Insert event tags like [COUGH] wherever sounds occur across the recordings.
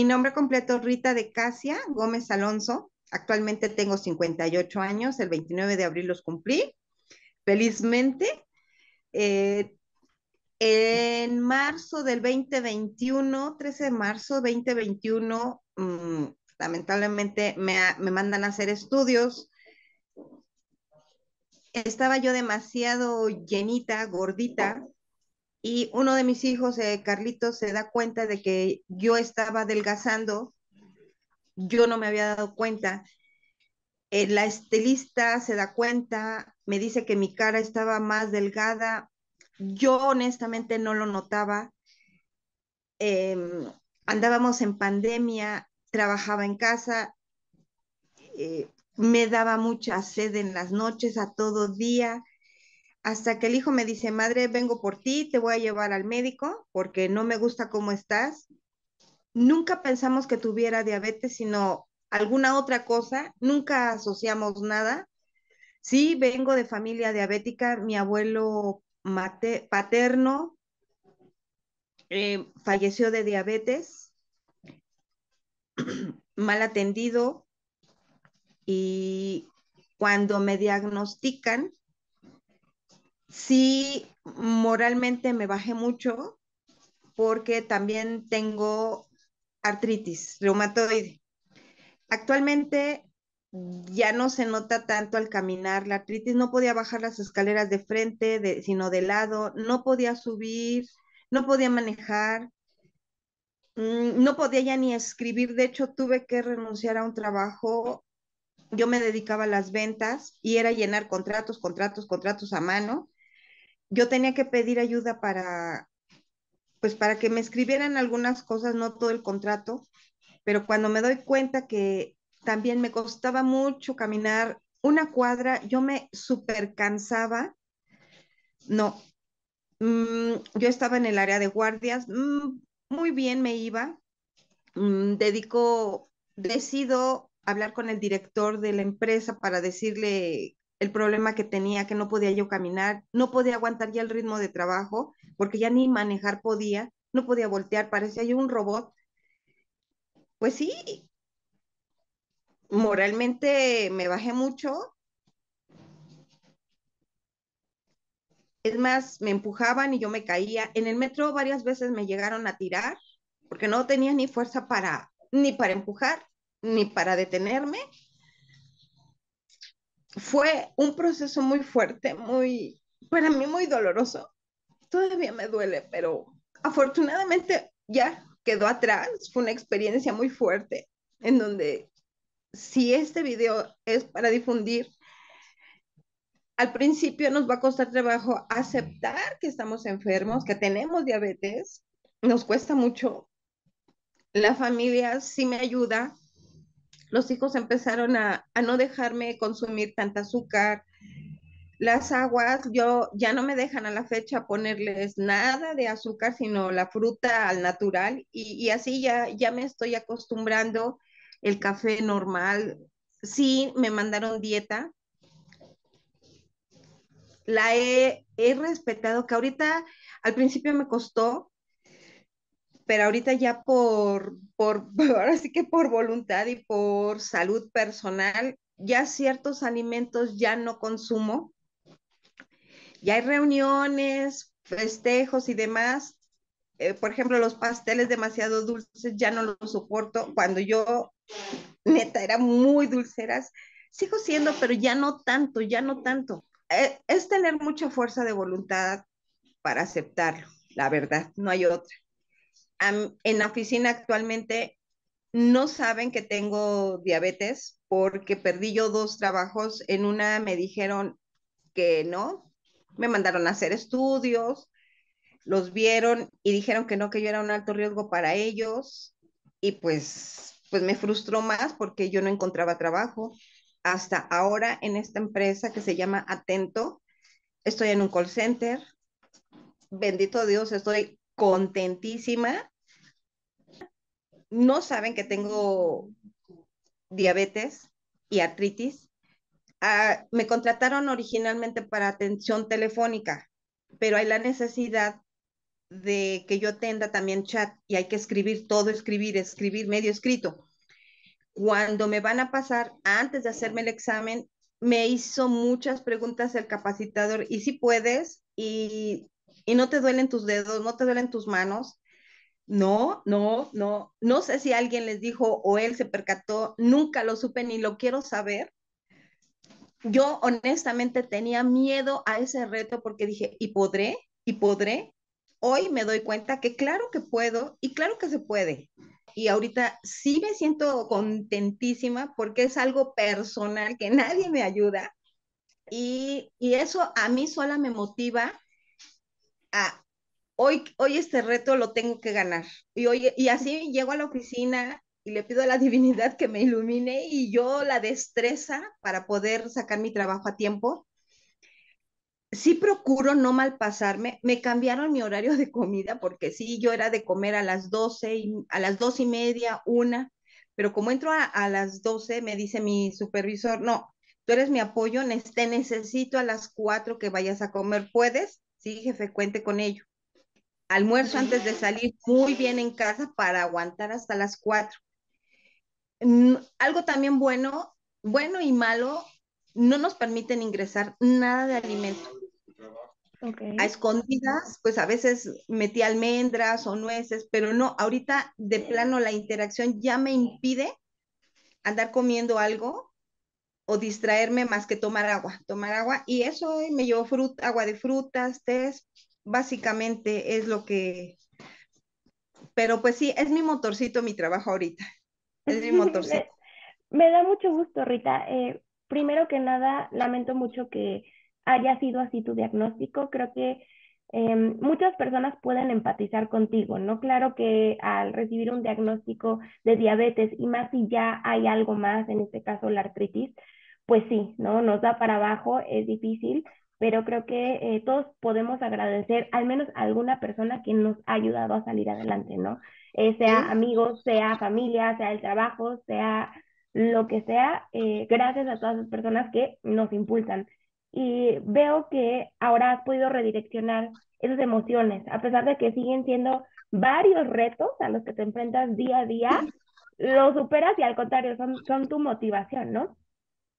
mi nombre completo Rita de Casia Gómez Alonso. Actualmente tengo 58 años, el 29 de abril los cumplí. Felizmente, eh, en marzo del 2021, 13 de marzo 2021, mm, lamentablemente me, me mandan a hacer estudios. Estaba yo demasiado llenita, gordita, y uno de mis hijos, eh, Carlitos, se da cuenta de que yo estaba adelgazando, yo no me había dado cuenta. Eh, la estilista se da cuenta, me dice que mi cara estaba más delgada, yo honestamente no lo notaba. Em, andábamos en pandemia, trabajaba en casa, eh, me daba mucha sed en las noches a todo día hasta que el hijo me dice, madre, vengo por ti, te voy a llevar al médico porque no me gusta cómo estás. Nunca pensamos que tuviera diabetes, sino alguna otra cosa, nunca asociamos nada. Sí, vengo de familia diabética, mi abuelo paterno eh, falleció de diabetes, [CLEARS THROAT] mal atendido, y cuando me diagnostican, sí, moralmente me bajé mucho porque también tengo artritis reumatoide. Actualmente ya no se nota tanto al caminar la artritis, no podía bajar las escaleras de frente, sino de lado, no podía subir, no podía manejar, mm, no podía ya ni escribir, de hecho tuve que renunciar a un trabajo, yo me dedicaba a las ventas y era llenar contratos, contratos, contratos a mano yo tenía que pedir ayuda para, pues para que me escribieran algunas cosas, no todo el contrato, pero cuando me doy cuenta que también me costaba mucho caminar una cuadra, yo me super cansaba. No, mm, yo estaba en el área de guardias, mm, muy bien me iba, mm, dedico, decido hablar con el director de la empresa para decirle el problema que tenía, que no podía yo caminar, no podía aguantar ya el ritmo de trabajo, porque ya ni manejar podía, no podía voltear, parecía yo un robot. Pues sí, moralmente me bajé mucho. Es más, me empujaban y yo me caía. En el metro varias veces me llegaron a tirar porque no tenía ni fuerza para ni para empujar ni para detenerme fue un proceso muy fuerte, muy, para mí muy doloroso. Todavía me duele, pero afortunadamente ya quedó atrás. Fue una experiencia muy fuerte en donde si este video es para difundir, al principio nos va a costar trabajo aceptar que estamos enfermos, que tenemos diabetes, nos cuesta mucho. La familia sí me ayuda, los hijos empezaron a, no dejarme consumir tanta azúcar. Las aguas, yo ya no me dejan a la fecha ponerles nada de azúcar, sino la fruta al natural y, así ya, ya me estoy acostumbrando el café normal. Sí, me mandaron dieta. La he, he respetado, que ahorita al principio me costó, pero ahorita ya por, por, [LAUGHS] ahora sí que por voluntad y por salud personal, ya ciertos alimentos ya no consumo. Ya hay reuniones, festejos y demás. Eh, por ejemplo, los pasteles demasiado dulces ya no los soporto. Cuando yo, neta, era muy dulceras, sigo siendo, pero ya no tanto, ya no tanto. Eh, es tener mucha fuerza de voluntad para aceptarlo, la verdad, no hay otra en la oficina actualmente no saben que tengo diabetes porque perdí yo dos trabajos. En una me dijeron que no, me mandaron a hacer estudios, los vieron y dijeron que no, que yo era un alto riesgo para ellos y pues, pues me frustró más porque yo no encontraba trabajo. Hasta ahora en esta empresa que se llama Atento, estoy en un call center. Bendito Dios, estoy contentísima. No saben que tengo diabetes y artritis. Ah, me contrataron originalmente para atención telefónica, pero hay la necesidad de que yo atenda también chat y hay que escribir todo, escribir, escribir medio escrito. Cuando me van a pasar, antes de hacerme el examen, me hizo muchas preguntas el capacitador y si puedes y, y no te duelen tus dedos, no te duelen tus manos. No, no, no, no sé si alguien les dijo o él se percató, nunca lo supe ni lo quiero saber. Yo honestamente tenía miedo a ese reto porque dije, ¿y podré? ¿Y podré? Hoy me doy cuenta que claro que puedo y claro que se puede y ahorita sí me siento contentísima porque es algo personal que nadie me ayuda y, y eso a mí sola me motiva hoy, hoy este reto lo tengo que ganar y, hoy, y así llego a la oficina y le pido a la [LAUGHS] divinidad que me ilumine y yo la destreza para poder sacar mi trabajo a tiempo sí procuro no malpasarme. Me cambiaron mi horario de comida porque sí, yo era de comer a las 12, y, a las dos y media, una, pero como entro a, a, las 12, me dice mi supervisor, no, tú eres mi apoyo, te necesito a las 4 que vayas a comer, ¿puedes? Sí, jefe, cuente con ello. Almuerzo antes de salir muy bien en casa para aguantar hasta las 4. Algo también bueno, bueno y malo, no nos permiten ingresar nada de alimento Okay. A escondidas, pues a veces metí almendras o nueces, pero no, ahorita de plano la interacción ya me impide andar comiendo algo o distraerme más que tomar agua, tomar agua y eso me llevo fruta, agua de frutas, té, básicamente es lo que, pero pues sí, es mi motorcito mi trabajo ahorita, es mi [LAUGHS] motorcito. me, me, da mucho gusto, Rita. Eh, primero que nada, lamento mucho que haya sido así tu diagnóstico. Creo que eh, muchas personas pueden empatizar contigo, ¿no? Claro que al recibir un diagnóstico de diabetes y más si ya hay algo más, en este caso la artritis, pues sí, ¿no? Nos da para abajo, es difícil, pero creo que eh, todos podemos agradecer al menos a alguna persona que nos ha ayudado a salir adelante, ¿no? Eh, sea amigos, sea familia, sea el trabajo, sea lo que sea, eh, gracias a todas las personas que nos impulsan y veo que ahora has podido redireccionar esas emociones, a pesar de que siguen siendo varios retos a los que te enfrentas día a día, lo superas y al contrario, son, son tu motivación, ¿no?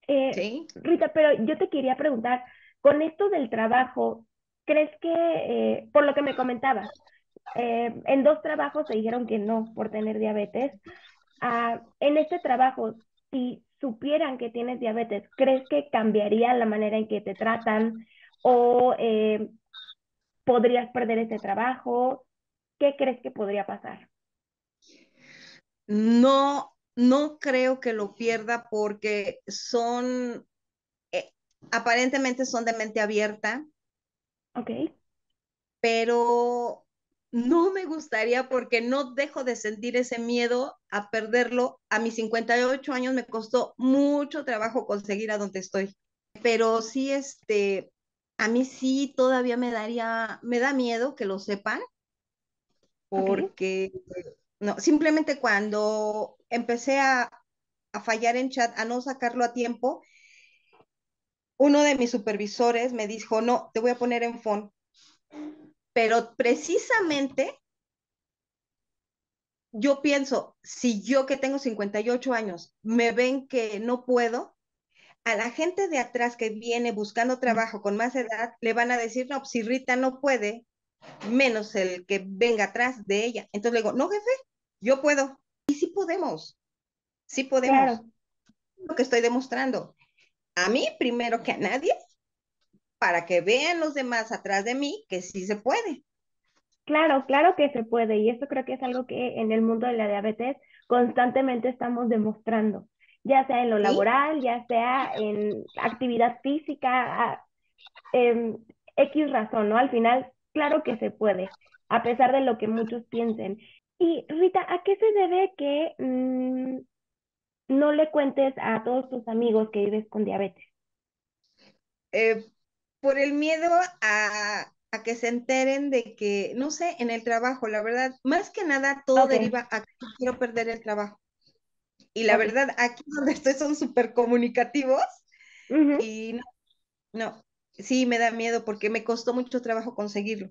Eh, sí. Rita, pero yo te quería preguntar, con esto del trabajo, ¿crees que, eh, por lo que me comentabas, eh, en dos trabajos te dijeron que no por tener diabetes, ah, en este trabajo, si supieran que tienes diabetes, ¿crees que cambiaría la manera en que te tratan o podrías perder ese trabajo? ¿Qué crees que podría pasar? No, no creo que lo pierda porque son, eh, aparentemente son de mente abierta. Ok. Pero no me gustaría porque no dejo de sentir ese miedo a perderlo. A mis 58 años me costó mucho trabajo conseguir a donde estoy. Pero sí, este, a mí sí todavía me daría, me da miedo que lo sepan, porque no, simplemente cuando empecé a, a fallar en chat, a no sacarlo a tiempo, uno de mis supervisores me dijo, no, te voy a poner en phone pero precisamente yo pienso, si yo que tengo 58 años me ven que no puedo, a la gente de atrás que viene buscando trabajo con más edad, le van a decir, no, si Rita no puede, menos el que venga atrás de ella. Entonces le digo, no, jefe, yo puedo. Y sí podemos, sí podemos. Lo que estoy demostrando. A mí, primero que a nadie, para que vean los demás atrás de mí que sí se puede. Claro, claro que se puede y esto creo que es algo que en el mundo de la diabetes constantemente estamos demostrando, ya sea en lo laboral, ya sea en actividad física, en X razón, ¿no? Al final, claro que se puede, a pesar de lo que muchos piensen. Y Rita, ¿a qué se debe que mm, no le cuentes a todos tus amigos que vives con diabetes? Eh, por el miedo a, que se enteren de que, no sé, en el trabajo, la verdad, más que nada todo deriva a que quiero perder el trabajo. Y la verdad, aquí [LAUGHS] donde estoy son súper comunicativos y no, no, sí me da miedo porque me costó mucho trabajo conseguirlo.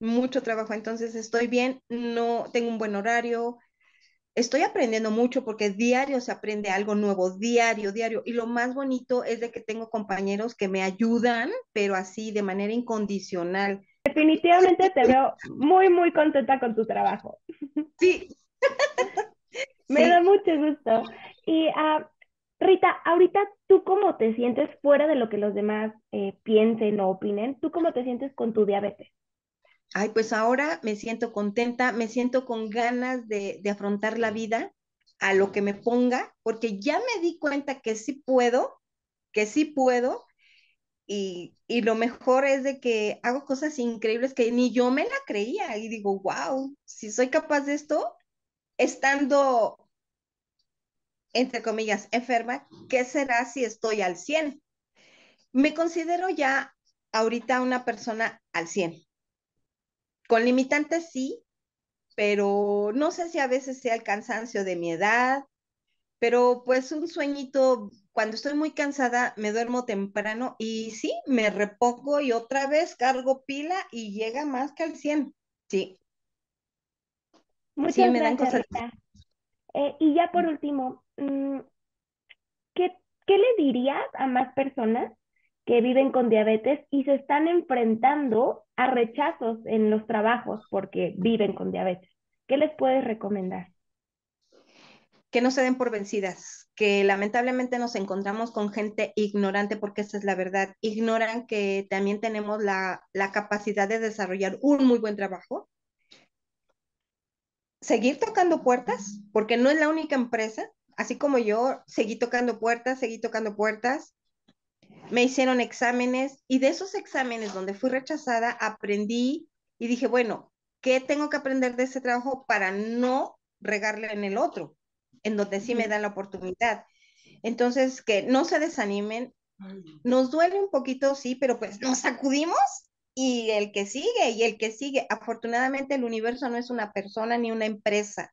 Mucho trabajo, entonces estoy bien, no tengo un buen horario, estoy aprendiendo mucho porque diario se aprende algo nuevo, diario, diario. Y lo más bonito es de que tengo compañeros que me ayudan, pero así de manera incondicional. Definitivamente te veo muy, muy contenta con tu trabajo. [LAUGHS] Sí. [LAUGHS] me da mucho gusto. Y uh, Rita, ahorita tú cómo te sientes fuera de lo que los demás eh, piensen o opinen, ¿tú cómo te sientes con tu diabetes? Ay, pues ahora me siento contenta, me siento con ganas de, de afrontar la vida a lo que me ponga, porque ya me di cuenta que sí puedo, que sí puedo, y, y, lo mejor es de que hago cosas increíbles que ni yo me la creía y digo, wow, si soy capaz de esto, estando entre comillas, enferma, ¿qué será si estoy al 100? Me considero ya ahorita una persona al 100. Con limitantes sí, pero no sé si a veces sea el cansancio de mi edad, pero pues un sueñito, cuando estoy muy cansada, me duermo temprano y sí, me repongo y otra vez cargo pila y llega más que al 100. Sí. Muchas sí, me gracias, dan cosas. Eh, y ya por último, mm, ¿qué, ¿qué le dirías a más personas que viven con diabetes y se están enfrentando a rechazos en los trabajos porque viven con diabetes? ¿Qué les puedes recomendar? Que no se den por vencidas, que lamentablemente nos encontramos con gente ignorante, porque esa es la verdad. Ignoran que también tenemos la, la capacidad de desarrollar un muy buen trabajo, seguir tocando puertas, porque no es la única empresa, así como yo seguí tocando puertas, seguí tocando puertas, me hicieron exámenes y de esos exámenes donde fui rechazada aprendí y dije, bueno, ¿qué tengo que aprender de ese trabajo para no regarle en el otro, en donde sí me dan la oportunidad? Entonces, que no se desanimen, nos duele un poquito, sí, pero pues nos sacudimos y el que sigue y el que sigue. Afortunadamente el universo no es una persona ni una empresa,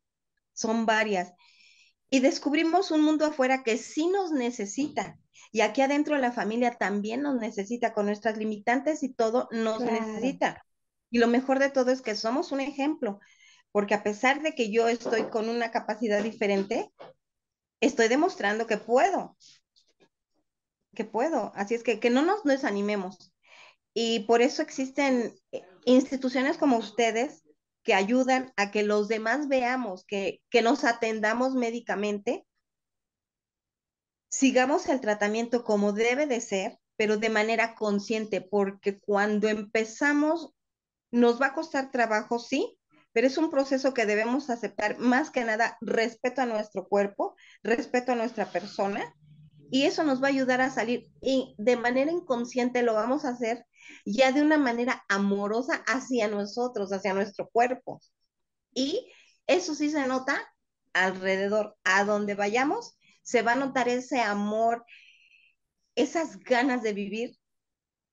son varias. Y descubrimos un mundo afuera que sí nos necesita. Y aquí adentro la familia también nos necesita, con nuestras limitantes y todo nos necesita. Y lo mejor de todo es que somos un ejemplo, porque a pesar de que yo estoy con una capacidad diferente, estoy demostrando que puedo, que puedo. Así es que que no nos desanimemos, y por eso existen eh, instituciones como ustedes que ayudan a que los demás veamos, que, que nos atendamos médicamente, sigamos el tratamiento como debe de ser, pero de manera consciente, porque cuando empezamos nos va a costar trabajo, sí, pero es un proceso que debemos aceptar más que nada respeto a nuestro cuerpo, respeto a nuestra persona, y eso nos va a ayudar a salir y de manera inconsciente lo vamos a hacer ya de una manera amorosa hacia nosotros, hacia nuestro cuerpo. Y eso sí se nota alrededor, a donde vayamos, se va a notar ese amor, esas ganas de vivir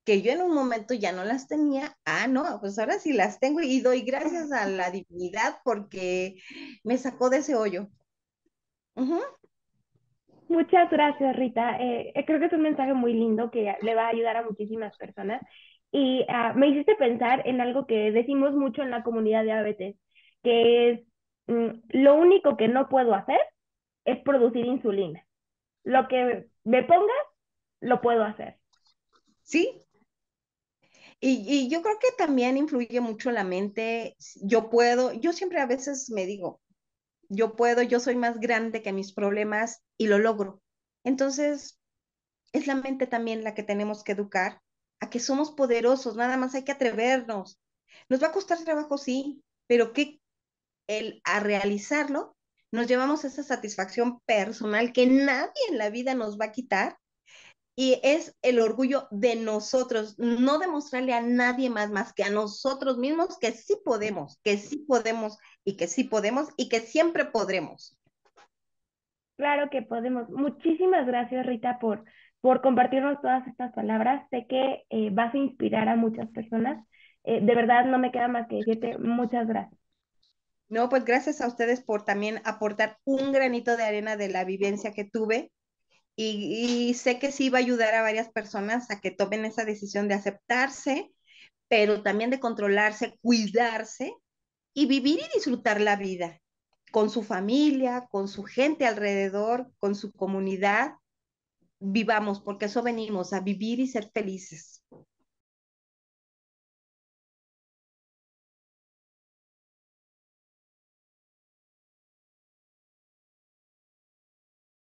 que yo en un momento ya no las tenía. Ah, no, pues ahora sí las tengo y doy gracias a la divinidad porque me sacó de ese hoyo. Muchas gracias, Rita. Eh, eh, creo que es un mensaje muy lindo que le va a ayudar a muchísimas personas. Y uh, me hiciste pensar en algo que decimos mucho en la comunidad de que es mm, lo único que no puedo hacer es producir insulina. Lo que me pongas, lo puedo hacer. Sí. Y, y yo creo que también influye mucho la mente. Yo puedo, yo siempre a veces me digo, yo puedo, yo soy más grande que mis problemas y lo logro. Entonces, es la mente también la que tenemos que educar a que somos poderosos, nada más hay que atrevernos. Nos va a costar trabajo, sí, pero que el a realizarlo nos llevamos esa satisfacción personal que nadie en la vida nos va a quitar y es el orgullo de nosotros, no demostrarle a nadie más más que a nosotros mismos que sí podemos, que sí podemos y que sí podemos y que siempre podremos. Claro que podemos. Muchísimas gracias, Rita, por, por compartirnos todas estas palabras. Sé que eh, vas a inspirar a muchas personas. Eh, de verdad, no me queda más que decirte muchas gracias. No, pues gracias a ustedes por también aportar un granito de arena de la vivencia que tuve y, sé que sí va a ayudar a varias personas a que tomen esa decisión de aceptarse, pero también de controlarse, cuidarse y vivir y disfrutar la vida con su familia, con su gente alrededor, con su comunidad. Vivamos, porque eso venimos, a vivir y ser felices.